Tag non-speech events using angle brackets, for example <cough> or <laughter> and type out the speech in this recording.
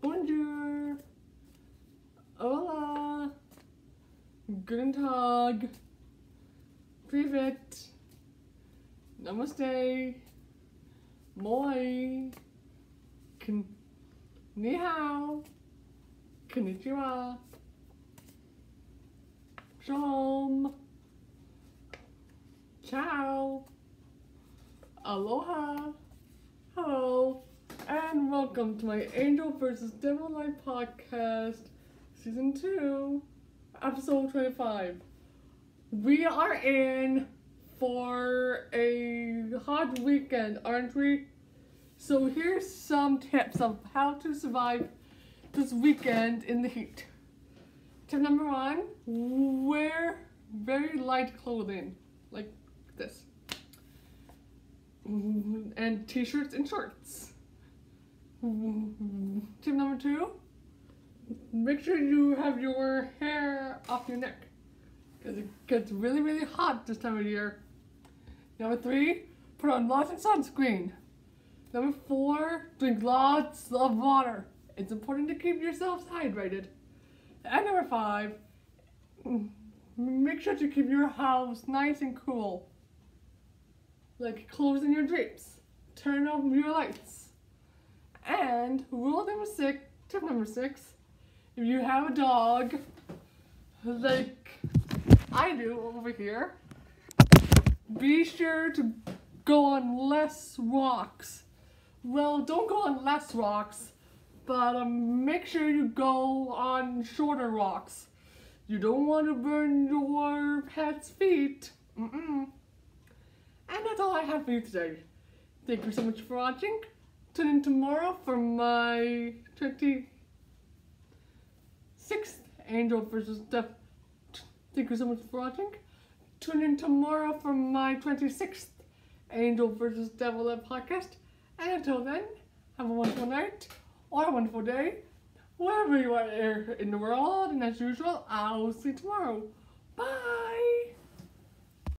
Bonjour. Hola. Guten Tag. Privet. Namaste. Moi. Kon- Ni hao. Konnichiwa. Shalom. Ciao. Aloha. Hello. And welcome to my Angel versus Devil Live podcast, season 2, episode 25. We are in for a hot weekend, aren't we? So here's some tips of how to survive this weekend in the heat. Tip number one, wear very light clothing, like this. And t-shirts and shorts. <laughs> Tip number two, make sure you have your hair off your neck. Because it gets really, really hot this time of year. Number three, put on lots of sunscreen. Number four, drink lots of water. It's important to keep yourselves hydrated. And number five, make sure to keep your house nice and cool. Like closing your drapes. Turn off your lights. And rule number six, tip number six, if you have a dog, like I do over here, be sure to go on less walks. Well, don't go on less walks, but um, make sure you go on shorter walks. You don't want to burn your pet's feet. Mm-mm. And that's all I have for you today. Thank you so much for watching. Tune in tomorrow for my 26th Angel versus Death. Thank you so much for watching. Tune in tomorrow for my 26th Angel versus Devil podcast. And until then, have a wonderful night or a wonderful day, wherever you are in the world. And as usual, I'll see you tomorrow. Bye.